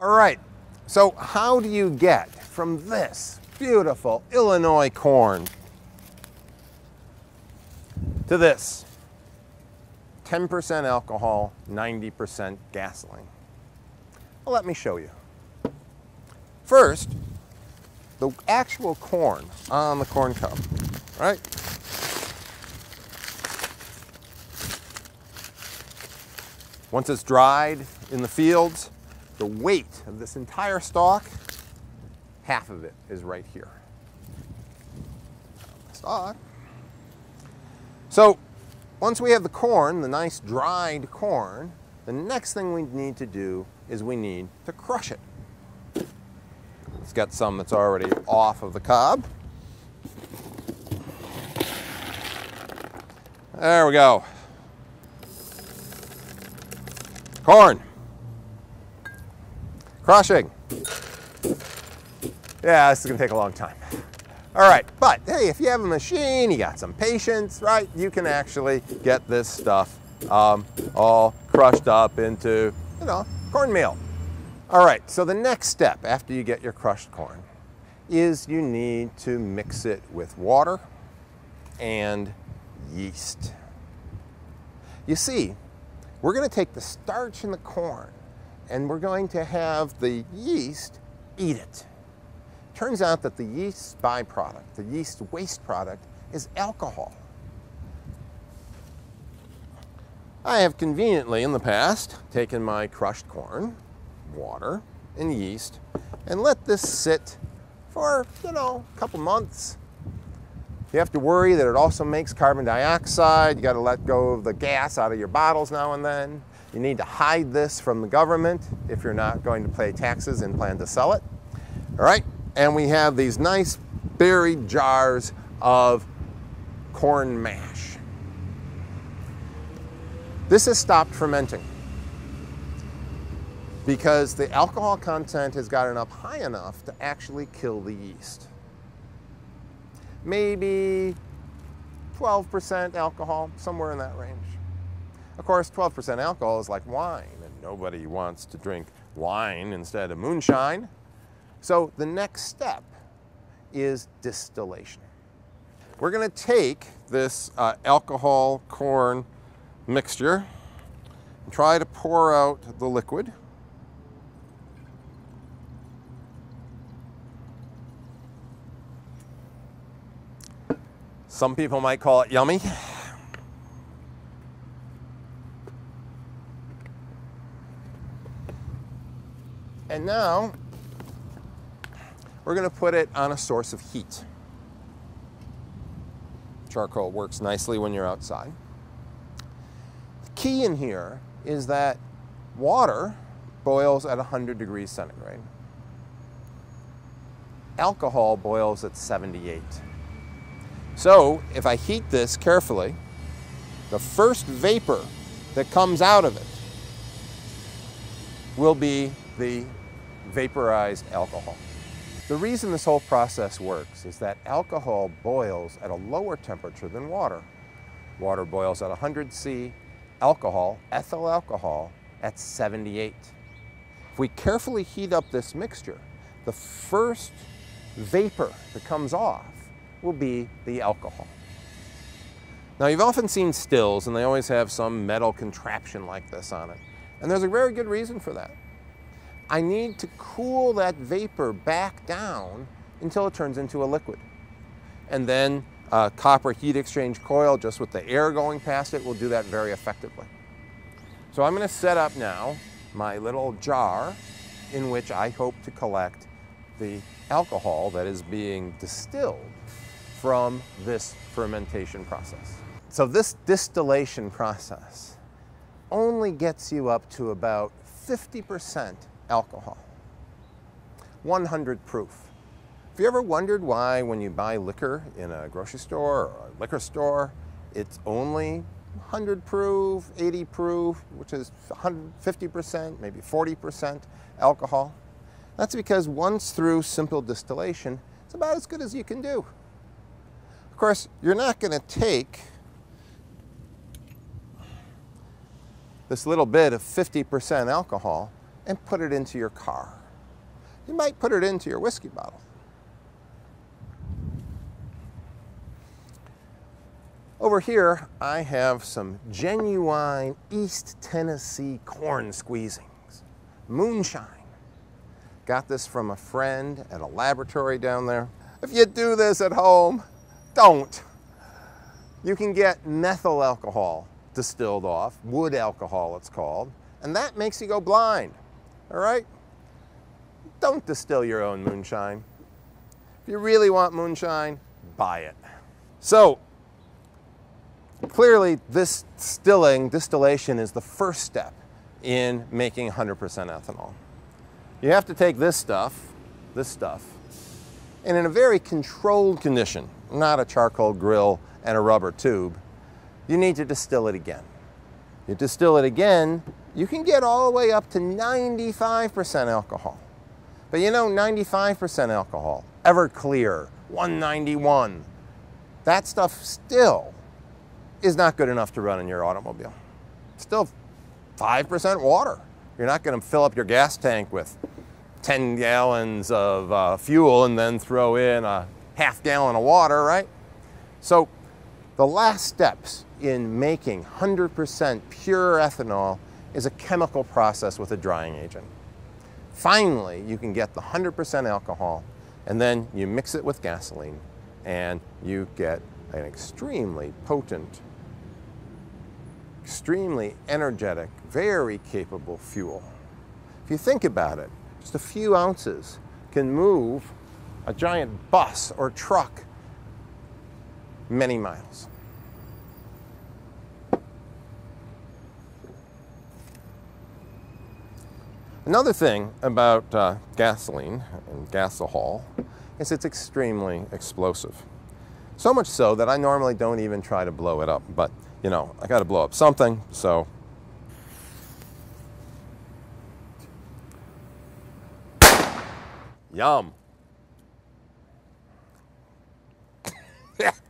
All right, so how do you get from this beautiful Illinois corn to this 10% alcohol, 90% gasoline? Well, let me show you. First, the actual corn on the corn cob, right? Once it's dried in the fields, the weight of this entire stalk, half of it is right here. Stalk. So once we have the corn, the nice dried corn, the next thing we need to do is we need to crush it. It's got some that's already off of the cob. There we go. Corn. Crushing. Yeah, this is gonna take a long time. All right, but hey, if you have a machine, you got some patience, right? You can actually get this stuff um, all crushed up into, you know, cornmeal. All right, so the next step after you get your crushed corn is you need to mix it with water and yeast. You see, we're going to take the starch in the corn and we're going to have the yeast eat it. Turns out that the yeast byproduct, the yeast waste product, is alcohol. I have conveniently in the past taken my crushed corn, water, and yeast and let this sit for, you know, a couple months. You have to worry that it also makes carbon dioxide. You got to let go of the gas out of your bottles now and then. You need to hide this from the government if you're not going to pay taxes and plan to sell it. All right, and we have these nice buried jars of corn mash. This has stopped fermenting because the alcohol content has gotten up high enough to actually kill the yeast. Maybe 12% alcohol, somewhere in that range. Of course, 12% alcohol is like wine, and nobody wants to drink wine instead of moonshine. So the next step is distillation. We're going to take this uh, alcohol corn mixture and try to pour out the liquid. Some people might call it yummy. And now we're going to put it on a source of heat. Charcoal works nicely when you're outside. The key in here is that water boils at 100 degrees centigrade. Alcohol boils at 78. So if I heat this carefully, the first vapor that comes out of it will be the vaporized alcohol. The reason this whole process works is that alcohol boils at a lower temperature than water. Water boils at 100 C, alcohol, ethyl alcohol, at 78. If we carefully heat up this mixture, the first vapor that comes off will be the alcohol. Now you've often seen stills and they always have some metal contraption like this on it. And there's a very good reason for that. I need to cool that vapor back down until it turns into a liquid. And then a copper heat exchange coil, just with the air going past it, will do that very effectively. So I'm going to set up now my little jar in which I hope to collect the alcohol that is being distilled from this fermentation process. So this distillation process only gets you up to about 50% alcohol. 100 proof. Have you ever wondered why when you buy liquor in a grocery store or a liquor store, it's only 100 proof, 80 proof, which is 150%, maybe 40% alcohol? That's because once through simple distillation, it's about as good as you can do. Of course, you're not going to take this little bit of 50% alcohol and put it into your car. You might put it into your whiskey bottle. Over here, I have some genuine East Tennessee corn squeezings, moonshine. Got this from a friend at a laboratory down there. If you do this at home, don't. You can get methyl alcohol distilled off, wood alcohol it's called, and that makes you go blind, all right? Don't distill your own moonshine. If you really want moonshine, buy it. So, clearly this distilling, distillation is the first step in making 100% ethanol. You have to take this stuff, this stuff, and in a very controlled condition, not a charcoal grill and a rubber tube, you need to distill it again. You distill it again, you can get all the way up to 95% alcohol. But you know, 95% alcohol, Everclear, 191, that stuff still is not good enough to run in your automobile. Still 5% water. You're not going to fill up your gas tank with 10 gallons of uh, fuel and then throw in a half gallon of water, right? So the last steps in making 100% pure ethanol is a chemical process with a drying agent. Finally, you can get the 100% alcohol and then you mix it with gasoline and you get an extremely potent extremely energetic, very capable fuel. If you think about it, just a few ounces can move a giant bus or truck many miles. Another thing about uh, gasoline and gasohol is it's extremely explosive. So much so that I normally don't even try to blow it up, but you know, I gotta blow up something, so. Yum.